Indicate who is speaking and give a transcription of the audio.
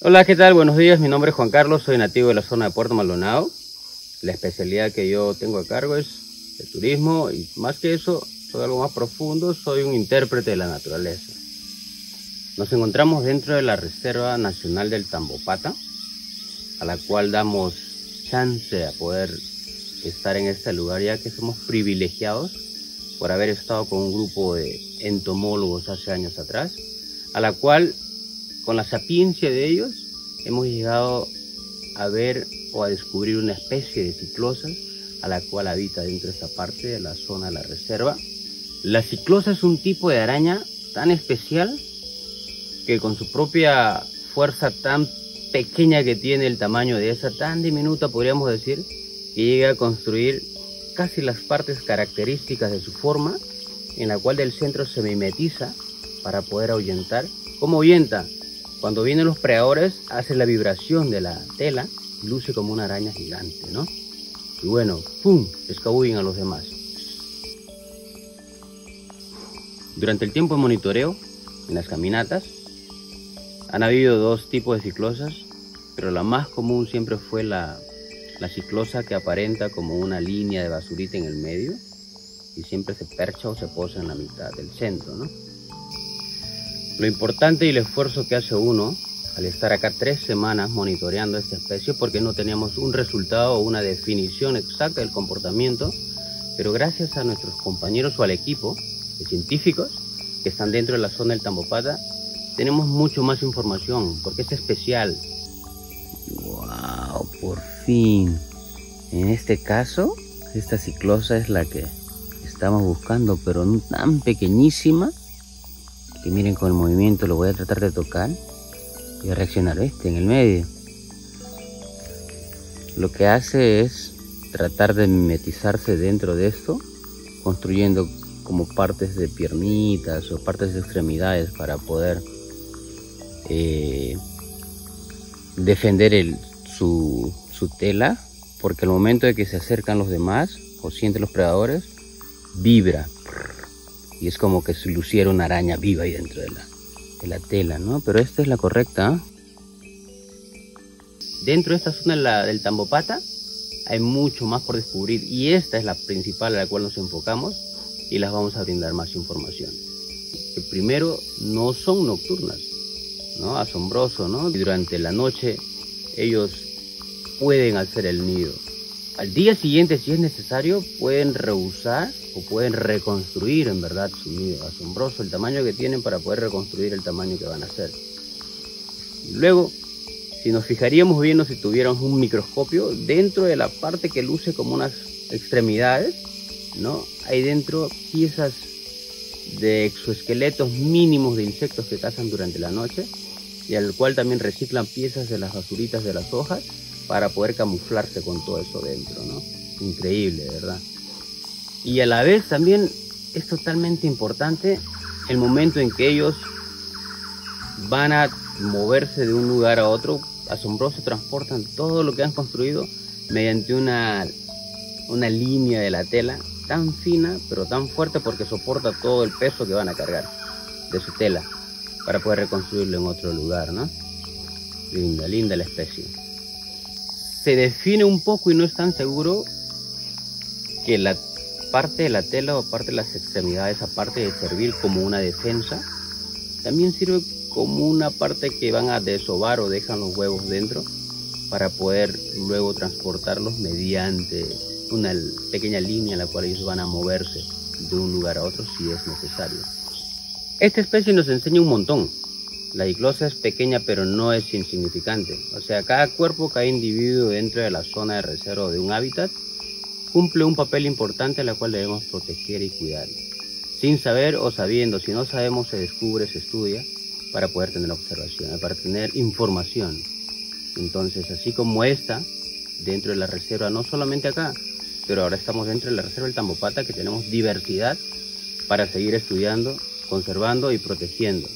Speaker 1: Hola, ¿qué tal? Buenos días, mi nombre es Juan Carlos, soy nativo de la zona de Puerto Maldonado. La especialidad que yo tengo a cargo es el turismo y más que eso, soy algo más profundo, soy un intérprete de la naturaleza. Nos encontramos dentro de la Reserva Nacional del Tambopata, a la cual damos chance a poder estar en este lugar ya que somos privilegiados por haber estado con un grupo de entomólogos hace años atrás, a la cual con la sapiencia de ellos hemos llegado a ver o a descubrir una especie de ciclosa a la cual habita dentro de esta parte de la zona de la reserva. La ciclosa es un tipo de araña tan especial que con su propia fuerza tan pequeña que tiene el tamaño de esa, tan diminuta podríamos decir, que llega a construir casi las partes características de su forma, en la cual del centro se mimetiza para poder ahuyentar. ¿Cómo ahuyenta? Cuando vienen los predadores, hace la vibración de la tela y luce como una araña gigante, ¿no? Y bueno, ¡pum! escabullen a los demás. Durante el tiempo de monitoreo, en las caminatas, han habido dos tipos de ciclosas, pero la más común siempre fue la la ciclosa que aparenta como una línea de basurita en el medio y siempre se percha o se posa en la mitad del centro, ¿no? Lo importante y el esfuerzo que hace uno al estar acá tres semanas monitoreando esta especie porque no teníamos un resultado o una definición exacta del comportamiento, pero gracias a nuestros compañeros o al equipo de científicos que están dentro de la zona del Tambopata, tenemos mucho más información porque es especial. ¡Wow! Por fin. En este caso, esta ciclosa es la que estamos buscando, pero tan pequeñísima miren con el movimiento lo voy a tratar de tocar y reaccionar este en el medio. Lo que hace es tratar de mimetizarse dentro de esto, construyendo como partes de piernitas o partes de extremidades para poder eh, defender el, su, su tela porque al momento de que se acercan los demás o sienten los predadores, vibra y es como que se luciera una araña viva ahí dentro de la, de la tela, ¿no? Pero esta es la correcta. Dentro de esta zona del Tambopata hay mucho más por descubrir y esta es la principal a la cual nos enfocamos y las vamos a brindar más información. Primero no son nocturnas, ¿no? Asombroso, ¿no? Durante la noche ellos pueden hacer el nido. Al día siguiente, si es necesario, pueden rehusar o pueden reconstruir en verdad su nido. Asombroso el tamaño que tienen para poder reconstruir el tamaño que van a hacer. luego, si nos fijaríamos bien, si tuviéramos un microscopio, dentro de la parte que luce como unas extremidades, ¿no? Hay dentro piezas de exoesqueletos mínimos de insectos que cazan durante la noche y al cual también reciclan piezas de las basuritas de las hojas para poder camuflarse con todo eso dentro, ¿no? Increíble, ¿verdad? Y a la vez también es totalmente importante el momento en que ellos van a moverse de un lugar a otro, asombroso, transportan todo lo que han construido mediante una, una línea de la tela tan fina, pero tan fuerte porque soporta todo el peso que van a cargar de su tela para poder reconstruirlo en otro lugar, ¿no? Linda, linda la especie se define un poco y no es tan seguro que la parte de la tela o parte de las extremidades, aparte de servir como una defensa, también sirve como una parte que van a desovar o dejan los huevos dentro para poder luego transportarlos mediante una pequeña línea en la cual ellos van a moverse de un lugar a otro si es necesario. Esta especie nos enseña un montón, la diclosa es pequeña pero no es insignificante. O sea, cada cuerpo, cada individuo dentro de la zona de reserva de un hábitat cumple un papel importante al cual debemos proteger y cuidar. Sin saber o sabiendo, si no sabemos se descubre, se estudia para poder tener observación, para tener información. Entonces, así como esta, dentro de la reserva, no solamente acá, pero ahora estamos dentro de la reserva del Tambopata que tenemos diversidad para seguir estudiando, conservando y protegiendo.